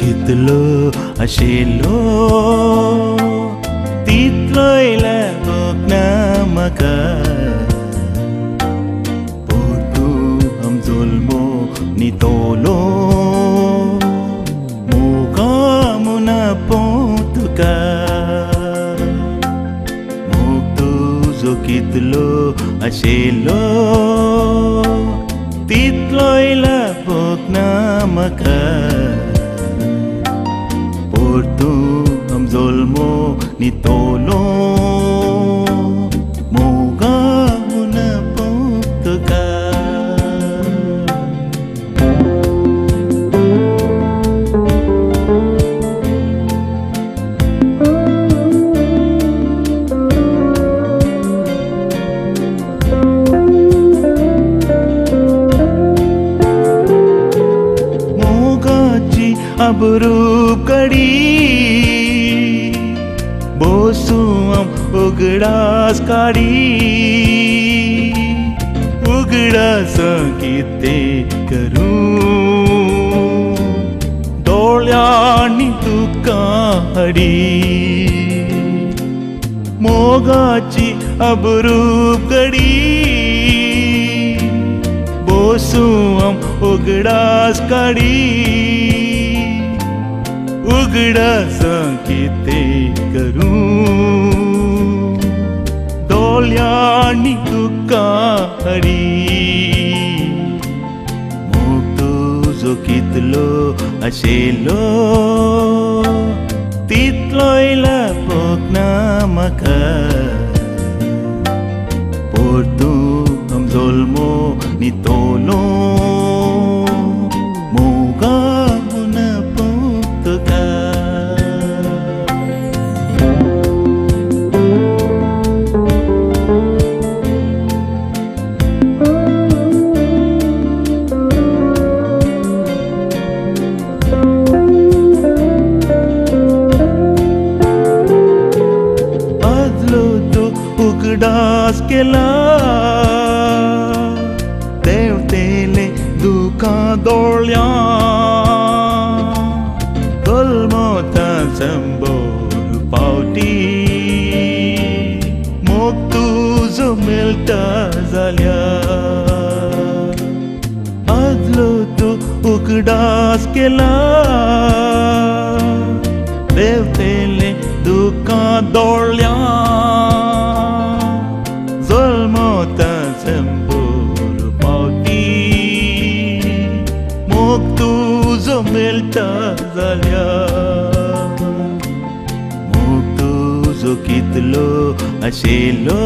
गितलो आशिल्लो तितलो येयला कोकणा म्हाका पोटू हम जोल्मो नितोलो मोकामुना पोतुका मोग तुजो कितलो आशिल्लो तितलो येयला कोकणा म्हाका עבדו, גם זולמו ניטולו मोगाची अबरूप कडी। बोसुम उगडास काडी। उगडास किते करू। डोळ्यांनी तुका हडी। मोगाची अबरूप गडी बोसुम उगडास काडी उगडास किते करू डोळ्यांनी तुका हडी मोग तुजो कितलो आशेलो तितलोयला पोकना म्हाका Portu am zolmo ni केला देवतेले दुखा दोळ्या गोलमोता संबोर पावटी मोग तुझो मेलटा तू उगडास केला। देवतेले दुखा दोळ्या মেলটা জালিয়া মোক তো জকিতলো আছিলো